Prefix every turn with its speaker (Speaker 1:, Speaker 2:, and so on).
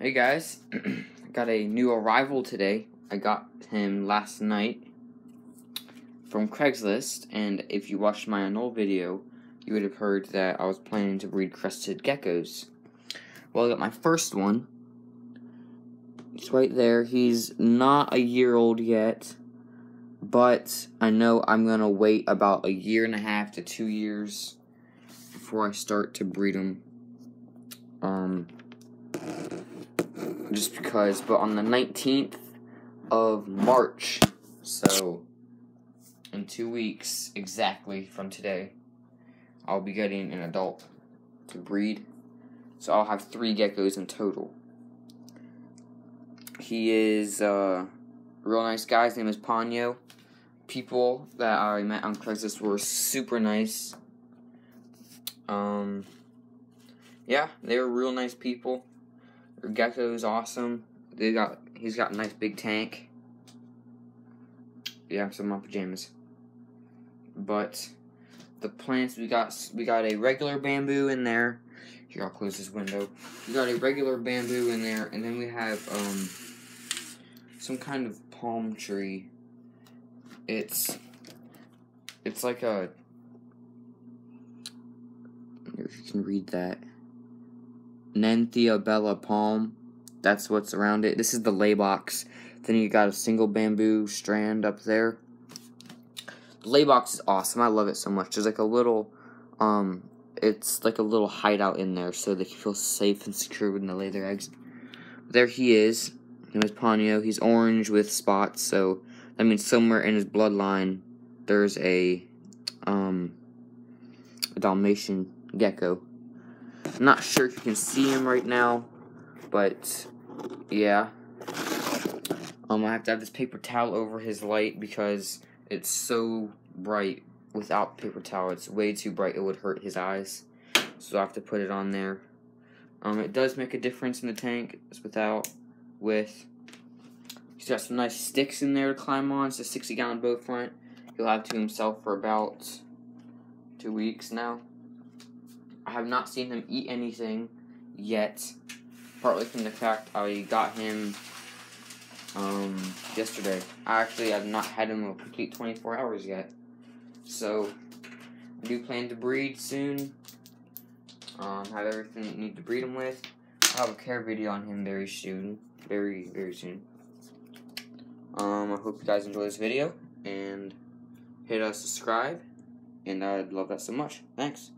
Speaker 1: Hey guys, got a new arrival today. I got him last night from Craigslist, and if you watched my old video, you would have heard that I was planning to breed crested geckos. Well, I got my first one. It's right there. He's not a year old yet, but I know I'm gonna wait about a year and a half to two years before I start to breed him. Um, just because, but on the 19th of March, so in two weeks exactly from today, I'll be getting an adult to breed. So I'll have three geckos in total. He is uh, a real nice guy. His name is Ponyo. People that I met on Craigslist were super nice. Um, yeah, they were real nice people. Gecko's awesome. They got he's got a nice big tank. Yeah, some of my pajamas. But the plants we got we got a regular bamboo in there. Here I'll close this window. We got a regular bamboo in there, and then we have um some kind of palm tree. It's it's like a if you can read that. Bella palm. That's what's around it. This is the lay box. Then you got a single bamboo strand up there. The lay box is awesome. I love it so much. There's like a little, um, it's like a little hideout in there so they can feel safe and secure when they lay their eggs. There he is. His name is Ponyo. He's orange with spots, so that means somewhere in his bloodline there's a, um, a Dalmatian gecko. Not sure if you can see him right now, but yeah. Um, I have to have this paper towel over his light because it's so bright without paper towel. It's way too bright. It would hurt his eyes. So I have to put it on there. Um, it does make a difference in the tank. It's without, with. He's got some nice sticks in there to climb on. It's a 60 gallon bow front. He'll have to himself for about two weeks now. I have not seen him eat anything yet, partly from the fact I got him um, yesterday. I actually have not had him a complete 24 hours yet. So, I do plan to breed soon. Um, have everything you need to breed him with. I'll have a care video on him very soon. Very, very soon. Um, I hope you guys enjoy this video. And hit a subscribe. And I'd love that so much. Thanks.